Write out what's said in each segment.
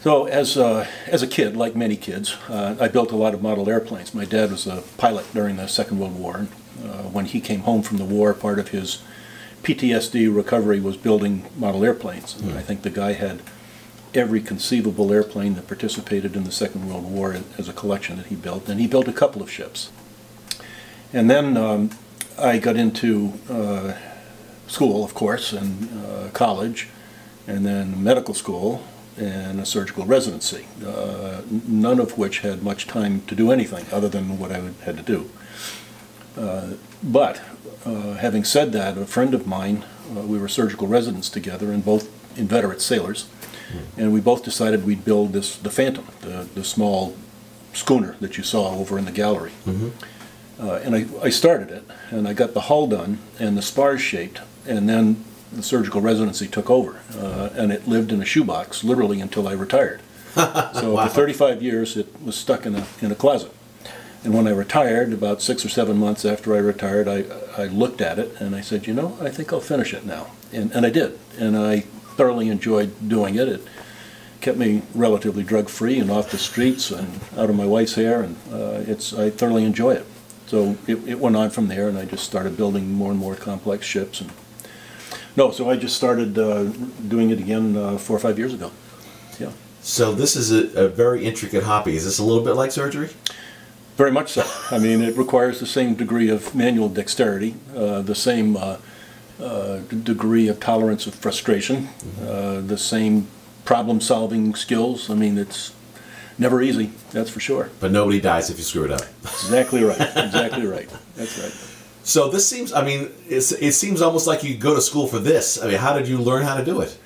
So as uh, as a kid, like many kids, uh, I built a lot of model airplanes. My dad was a pilot during the Second World War. Uh, when he came home from the war, part of his PTSD recovery was building model airplanes. And I think the guy had every conceivable airplane that participated in the Second World War as a collection that he built, and he built a couple of ships. And then um, I got into uh, school, of course, and uh, college, and then medical school, and a surgical residency, uh, none of which had much time to do anything other than what I had to do. Uh, but uh, having said that, a friend of mine, uh, we were surgical residents together and both inveterate sailors, and we both decided we'd build this the Phantom, the, the small schooner that you saw over in the gallery. Uh, and I, I started it, and I got the hull done and the spars shaped, and then the surgical residency took over, uh, and it lived in a shoebox literally until I retired. So Wow. for 35 years, it was stuck in a in a closet. And when I retired, about six or seven months after I retired, I I looked at it and I said, you know, I think I'll finish it now, and and I did, and I thoroughly enjoyed doing it. It kept me relatively drug free and off the streets and out of my wife's hair, and uh, it's I thoroughly enjoy it. So it, it went on from there, and I just started building more and more complex ships and. No, so I just started uh, doing it again uh, four or five years ago. Yeah, So this is a, a very intricate hobby. Is this a little bit like surgery? very much so. I mean, it requires the same degree of manual dexterity, uh, the same uh, uh, degree of tolerance of frustration, uh, the same problem-solving skills. I mean, it's never easy, that's for sure. But nobody dies if you screw it up. Exactly right. Exactly right. That's right. So this seems, I mean, it's, it seems almost like you go to school for this. I mean, how did you learn how to do it?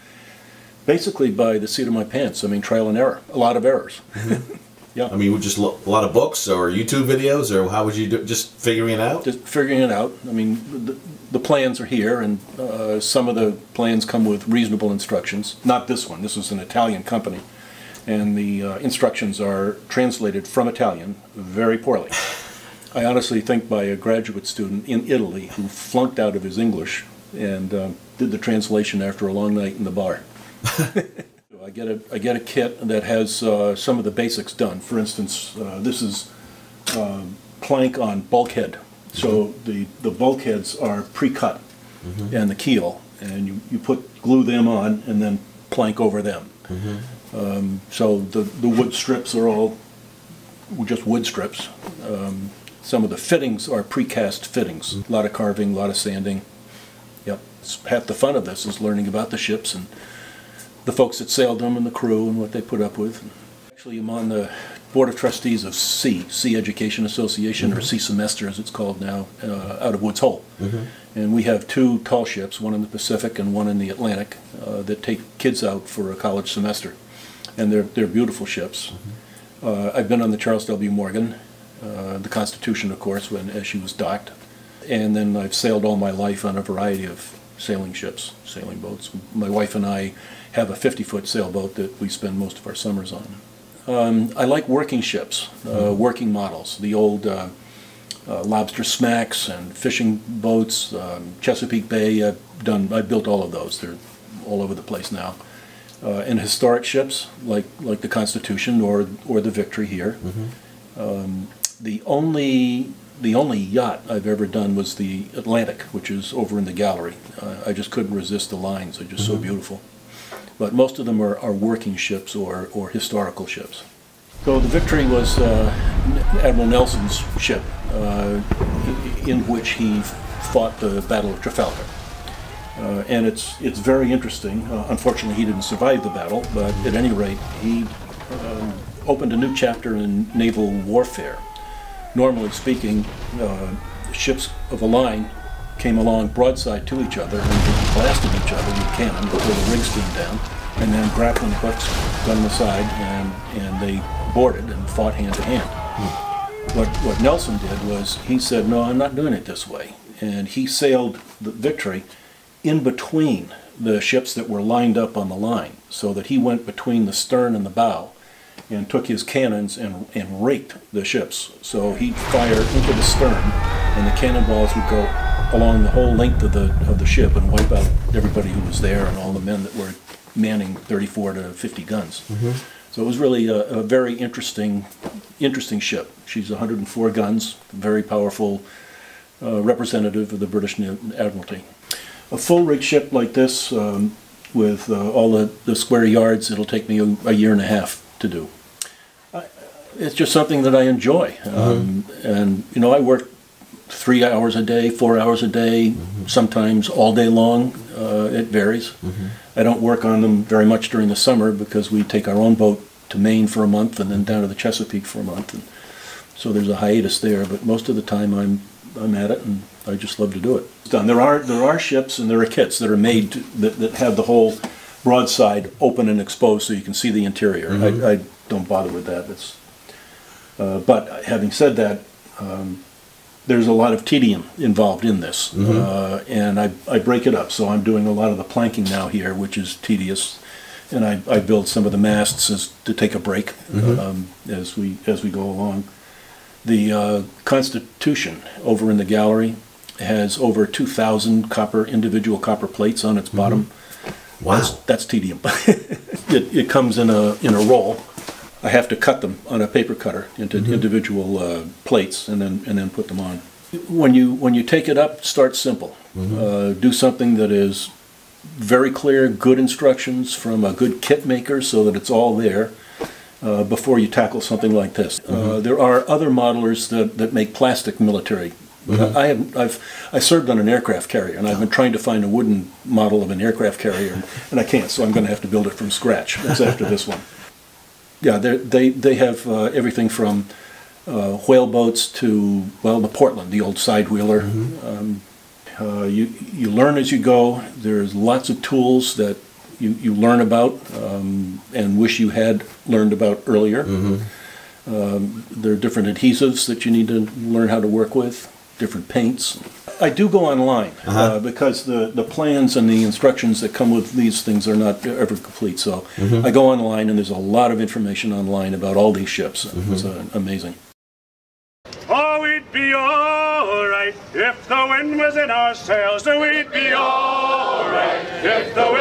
Basically, by the seat of my pants. I mean, trial and error. A lot of errors. yeah. I mean, just a lot of books or YouTube videos, or how would you do? Just figuring it out. just figuring it out. I mean, the, the plans are here, and uh, some of the plans come with reasonable instructions. Not this one. This is an Italian company, and the uh, instructions are translated from Italian very poorly. I honestly think by a graduate student in Italy who flunked out of his English and uh, did the translation after a long night in the bar. I get a I get a kit that has uh, some of the basics done. For instance, uh, this is um, plank on bulkhead. So the the bulkheads are pre-cut and the keel, and you, you put glue them on and then plank over them. Um, so the the wood strips are all just wood strips. Um, some of the fittings are precast fittings. A lot of carving, a lot of sanding. Yep. It's half the fun of this is learning about the ships and the folks that sailed them and the crew and what they put up with. Actually, I'm on the board of trustees of C, Sea Education Association, or Sea Semester as it's called now, uh, out of Woods Hole. And we have two tall ships, one in the Pacific and one in the Atlantic, uh, that take kids out for a college semester. And they're, they're beautiful ships. Uh, I've been on the Charles W. Morgan, uh, the Constitution, of course, when as she was docked. And then I've sailed all my life on a variety of sailing ships, sailing boats. My wife and I have a 50-foot sailboat that we spend most of our summers on. Um, I like working ships, uh, working models, the old uh, uh, lobster smacks and fishing boats, um, Chesapeake Bay. I've done, I built all of those. They're all over the place now. Uh, and historic ships like like the Constitution or or the Victory here. Um, the only the only yacht I've ever done was the Atlantic, which is over in the gallery. Uh, I just couldn't resist the lines; they're just so beautiful. But most of them are, are working ships or, or historical ships. So the Victory was uh, Admiral Nelson's ship, uh, in which he fought the Battle of Trafalgar. Uh, and it's it's very interesting. Uh, unfortunately, he didn't survive the battle, but at any rate, he um, opened a new chapter in naval warfare. Normally speaking, uh, ships of a line came along broadside to each other and blasted each other with cannon before the rigs came down, and then grappling hooks gun the side, and, and they boarded and fought hand to hand. What, what Nelson did was he said, no, I'm not doing it this way. And he sailed the Victory in between the ships that were lined up on the line, so that he went between the stern and the bow and took his cannons and, and raked the ships. So he'd fire into the stern, and the cannonballs would go along the whole length of the, of the ship and wipe out everybody who was there and all the men that were manning 34 to 50 guns. So it was really a, a very interesting, interesting ship. She's 104 guns, very powerful uh, representative of the British Admiralty. A full rig ship like this, um, with uh, all the, the square yards, it'll take me a, a year and a half to do. I, it's just something that I enjoy, um, and you know I work three hours a day, four hours a day, sometimes all day long. Uh, it varies. I don't work on them very much during the summer because we take our own boat to Maine for a month and then down to the Chesapeake for a month. And so there's a hiatus there, but most of the time I'm I'm at it and I just love to do it. It's done. There are there are ships and there are kits that are made to, that, that have the whole broadside open and exposed so you can see the interior. I, I don't bother with that. It's uh, but having said that, um, there's a lot of tedium involved in this, uh, and I, I break it up. So I'm doing a lot of the planking now here, which is tedious, and I, I build some of the masts as, to take a break um, as we as we go along. The uh, Constitution over in the gallery has over 2,000 copper individual copper plates on its bottom. Wow. That's, that's tedium. it, it comes in a in a roll. I have to cut them on a paper cutter into individual uh, plates and then and then put them on. When you when you take it up, start simple. Uh, do something that is very clear, good instructions from a good kit maker, so that it's all there uh, before you tackle something like this. Uh, there are other modelers that, that make plastic military. I have I've I served on an aircraft carrier, and I've been trying to find a wooden model of an aircraft carrier, and I can't. So I'm going to have to build it from scratch. That's after this one. Yeah, they they have uh, everything from uh, whale boats to well the Portland, the old side wheeler. Um, uh, you you learn as you go. There's lots of tools that you, you learn about um, and wish you had learned about earlier. Um, there are different adhesives that you need to learn how to work with, different paints. I do go online uh, because the, the plans and the instructions that come with these things are not ever complete. So I go online and there's a lot of information online about all these ships. It's uh, amazing. Oh, we'd be alright if the wind was in our sails. Oh, we'd be alright if the